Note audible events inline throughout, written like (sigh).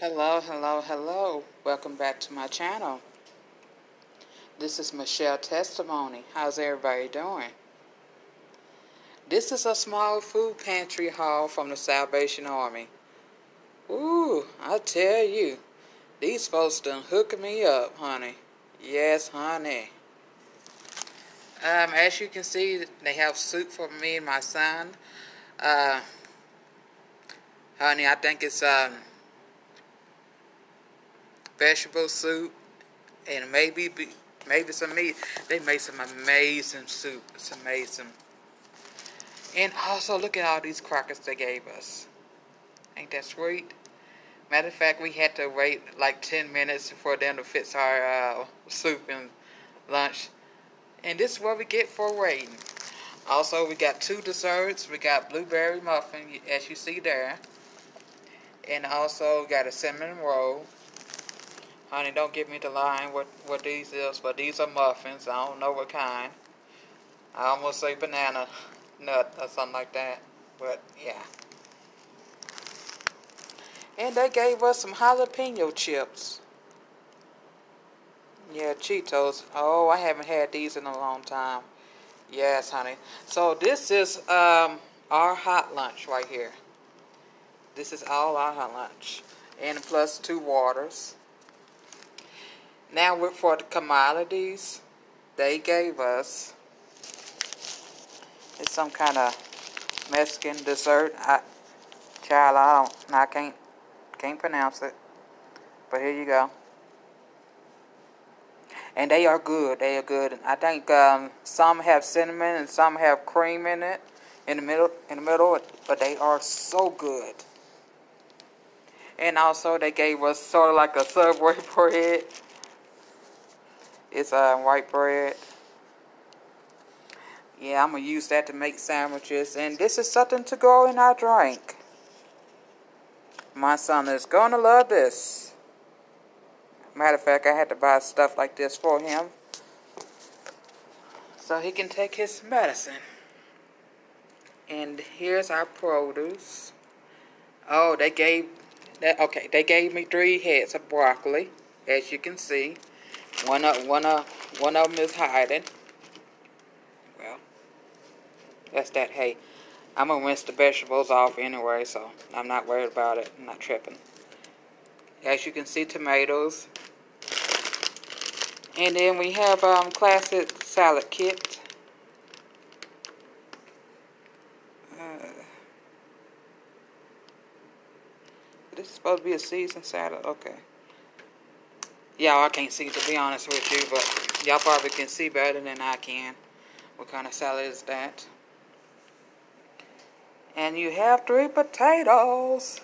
Hello, hello, hello. Welcome back to my channel. This is Michelle Testimony. How's everybody doing? This is a small food pantry haul from the Salvation Army. Ooh, I tell you, these folks done hook me up, honey. Yes, honey. Um, as you can see, they have soup for me and my son. Uh, honey, I think it's um, vegetable soup and maybe maybe some meat. They made some amazing soup. It's amazing. And also, look at all these crackers they gave us. Ain't that sweet? Matter of fact, we had to wait like 10 minutes for them to fix our uh, soup and lunch. And this is what we get for waiting. Also, we got two desserts. We got blueberry muffin, as you see there. And also got a cinnamon roll. Honey, don't give me the line what, what these is, but these are muffins. I don't know what kind. I almost say banana (laughs) nut or something like that. But, yeah. And they gave us some jalapeno chips. Yeah, Cheetos. Oh, I haven't had these in a long time. Yes, honey. So this is um, our hot lunch right here. This is all our hot lunch. And plus two waters. Now we're for the commodities. They gave us it's some kind of Mexican dessert. I, child, I don't, I can't, can't pronounce it. But here you go. And they are good. They are good. I think um, some have cinnamon and some have cream in it, in the middle, in the middle. But they are so good. And also, they gave us sort of like a Subway (laughs) bread. It's uh, white bread. Yeah, I'm going to use that to make sandwiches. And this is something to go in our drink. My son is going to love this. Matter of fact, I had to buy stuff like this for him. So he can take his medicine. And here's our produce. Oh, they gave that okay, they gave me three heads of broccoli, as you can see. One of one of one of them is hiding. Well, that's that. Hey, I'm gonna rinse the vegetables off anyway, so I'm not worried about it. I'm not tripping. As you can see, tomatoes. And then we have um, classic salad kit. Uh, this is supposed to be a seasoned salad. Okay. Y'all, I can't see to be honest with you, but y'all probably can see better than I can. What kind of salad is that? And you have three potatoes.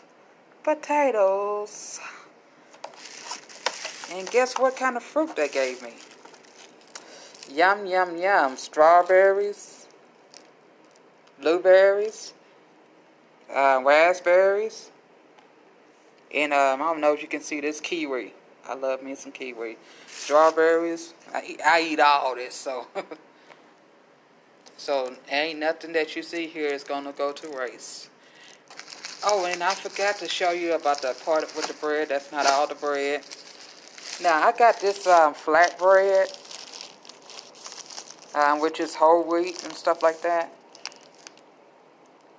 Potatoes. And guess what kind of fruit they gave me? Yum, yum, yum. Strawberries, blueberries, uh, raspberries, and um, I don't know if you can see this kiwi. I love me some kiwi. Strawberries. I eat, I eat all this, so. (laughs) so, ain't nothing that you see here is going to go to waste. Oh, and I forgot to show you about the part with the bread. That's not all the bread. Now, I got this um, flat bread, um, which is whole wheat and stuff like that.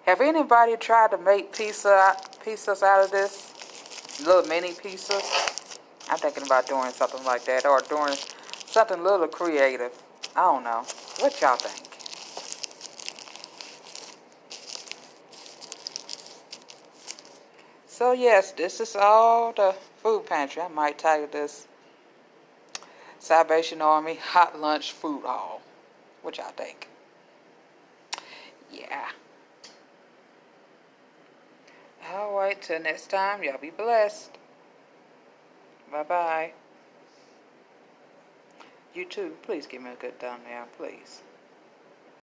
Have anybody tried to make pizza pizzas out of this? Little mini pizzas? I'm thinking about doing something like that or doing something a little creative. I don't know. What y'all think? So yes, this is all the food pantry. I might title this Salvation Army Hot Lunch Food Haul. What y'all think? Yeah. Alright, till next time, y'all be blessed. Bye bye. You too, please give me a good thumbnail, please.